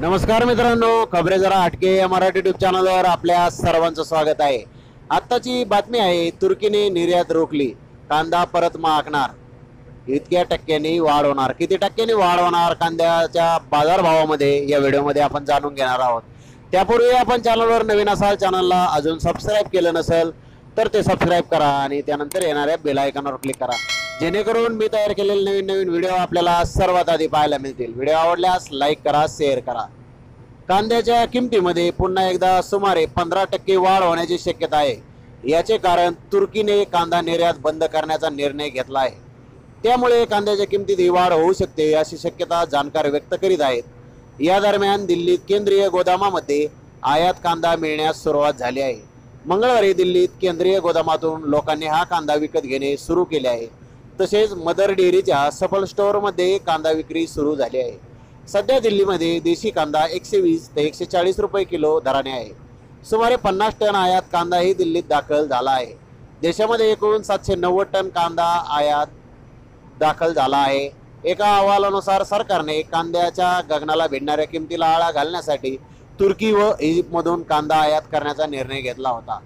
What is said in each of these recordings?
नमस्कार मित्रांनो खबरे जरा हटके या मराठी ट्यूब चॅनलवर आपल्या सर्वांचं स्वागत आहे. आत्ताची बातमी आहे तुर्कीने निर्यात रोखली कांदा परत मागणार. इतक्या टक्क्यांनी वाढ होणार. किती टक्क्यांनी वाढ होणार कांद्याच्या बाजारभावामध्ये या व्हिडिओमध्ये आपण जाणून घेणार आहोत. त्यापूर्वी आपण चॅनलवर नवीन असाल चॅनलला अजून सबस्क्राईब केलं नसेल तर ते सबस्क्राईब करा आणि त्यानंतर येणाऱ्या बेल आयकॉनवर क्लिक करा. जेणेकरून मी तयार केलेले नवीन नवीन व्हिडिओ आपल्याला सर्वात आधी पाहायला मिळतील. व्हिडिओ आवडल्यास लाईक करा शेअर करा. कांद्याच्या किमतीमध्ये पुन्हा एकदा सुमारे पंधरा टक्के वाढ होण्याची शक्यता आहे. याचे कारण तुर्कीने कांदा निर्यात बंद करण्याचा निर्णय घेतला आहे. त्यामुळे कांद्याच्या किमतीत ही वाढ होऊ शकते अशी शक्यता जाणकार व्यक्त करीत आहेत. या दरम्यान दिल्लीत केंद्रीय गोदामामध्ये आयात कांदा मिळण्यास सुरुवात झाली आहे. मंगळवारी दिल्लीत केंद्रीय गोदामातून लोकांनी हा कांदा विकत घेणे सुरू केले आहे. तसेच मदर डेअरीच्या सफल स्टोअरमध्ये कांदा विक्री सुरू झाली आहे. सध्या दिल्लीमध्ये देशी कांदा एकशे वीस ते एकशे चाळीस रुपये किलो दराने आहे. सुमारे पन्नास टन आयात कांदाही दिल्लीत दाखल झाला आहे. देशामध्ये एकूण सातशे नव्वद टन कांदा आयात दाखल झाला आहे. एका अहवालानुसार सरकारने कांद्याच्या गगनाला भिडणाऱ्या किमतीला आळा घालण्यासाठी तुर्की व इजिप्तमधून कांदा आयात करण्याचा निर्णय घेतला होता.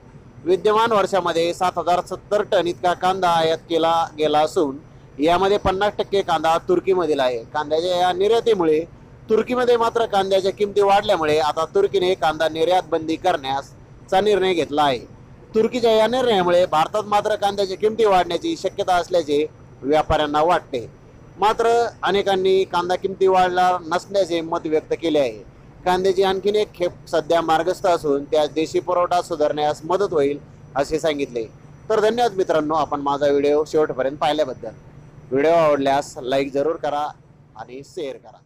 विद्यमान वर्षामध्ये सात हजार सत्तर टन इतका कांदा आयात केला गेला असून यामध्ये पन्नास टक्के कांदा तुर्कीमधील आहे. कांद्याच्या या निर्यातीमुळे तुर्कीमध्ये मात्र कांद्याच्या किमती वाढल्यामुळे आता तुर्कीने कांदा निर्यात बंदी करण्याचा निर्णय घेतला आहे. तुर्कीच्या या निर्णयामुळे भारतात मात्र कांद्याच्या किमती वाढण्याची शक्यता असल्याचे व्यापाऱ्यांना वाटते. मात्र अनेकांनी कांदा किमती वाढला नसल्याचे मत व्यक्त केले आहे. कांद्याची आणखीन एक खेप सध्या मार्गस्थ असून त्यास देशी पुरवठा सुधारण्यास मदत होईल असे सांगितले. तर धन्यवाद मित्रांनो आपण माझा व्हिडिओ शेवटपर्यंत पाहिल्याबद्दल. व्हिडिओ आवडल्यास लाईक जरूर करा आणि शेअर करा.